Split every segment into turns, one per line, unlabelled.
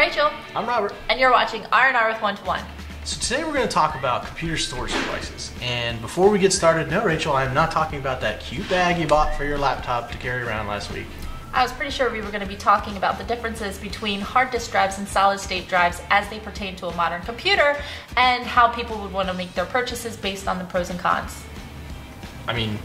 Rachel.
I'm Robert.
And you're watching R&R with One to One.
So today we're going to talk about computer storage devices. And before we get started, no, Rachel, I'm not talking about that cute bag you bought for your laptop to carry around last week.
I was pretty sure we were going to be talking about the differences between hard disk drives and solid state drives as they pertain to a modern computer and how people would want to make their purchases based on the pros and cons.
I mean,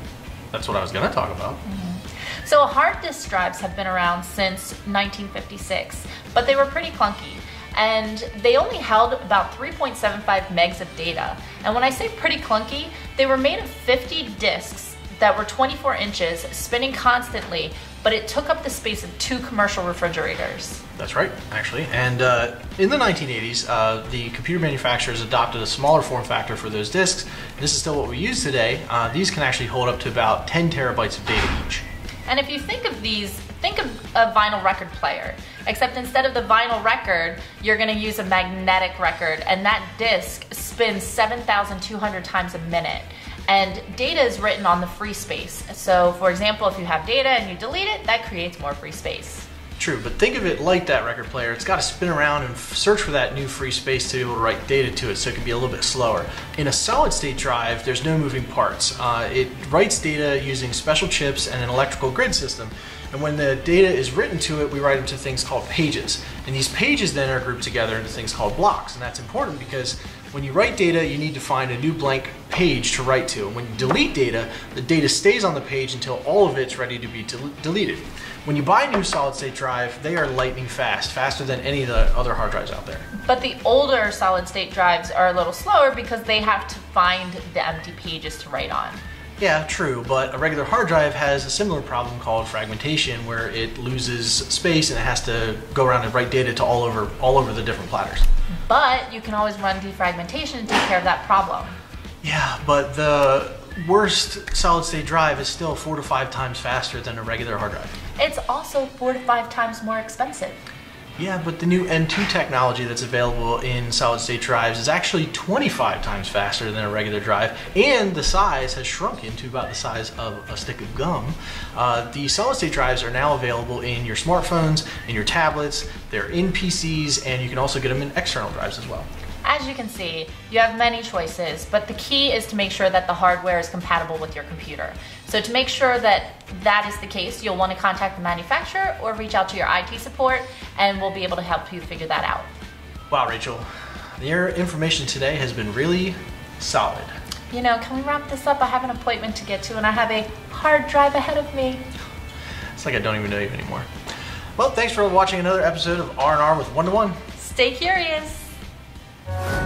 that's what I was to talk about.
Mm-hmm. So, hard disk drives have been around since 1956, but they were pretty clunky and they only held about 3.75 megs of data. And when I say pretty clunky, they were made of 50 disks that were 24 inches, spinning constantly, but it took up the space of two commercial refrigerators.
That's right, actually. And uh, in the 1980s, uh, the computer manufacturers adopted a smaller form factor for those disks. This is still what we use today. Uh, these can actually hold up to about 10 terabytes of data each.
And if you think of these, think of a vinyl record player. Except instead of the vinyl record, you're going to use a magnetic record, and that disc spins 7,200 times a minute. And data is written on the free space. So, for example, if you have data and you delete it, that creates more free space.
True, but think of it like that record player. It's got to spin around and search for that new free space to be able to write data to it, so it can be a little bit slower. In a solid state drive, there's no moving parts. Uh, it writes data using special chips and an electrical grid system. And when the data is written to it, we write them to things called pages. And these pages then are grouped together into things called blocks. And that's important because when you write data, you need to find a new blank page to write to. When you delete data, the data stays on the page until all of it's ready to be del deleted. When you buy a new solid state drive, they are lightning fast, faster than any of the other hard drives out there.
But the older solid state drives are a little slower because they have to find the empty pages to write on.
Yeah, true, but a regular hard drive has a similar problem called fragmentation where it loses space and it has to go around and write data to all over all over the different platters.
But you can always run defragmentation to take care of that problem.
Yeah, but the worst solid state drive is still four to five times faster than a regular hard drive.
It's also four to five times more expensive.
Yeah, but the new M.2 technology that's available in solid state drives is actually 25 times faster than a regular drive, and the size has shrunk into about the size of a stick of gum. Uh, the solid state drives are now available in your smartphones, in your tablets, they're in PCs, and you can also get them in external drives as well.
As you can see, you have many choices, but the key is to make sure that the hardware is compatible with your computer. So to make sure that that is the case, you'll want to contact the manufacturer or reach out to your IT support and we'll be able to help you figure that out.
Wow, Rachel, your information today has been really solid.
You know, can we wrap this up? I have an appointment to get to and I have a hard drive ahead of me.
It's like I don't even know you anymore. Well, thanks for watching another episode of R&R with One to One.
Stay curious. Yeah.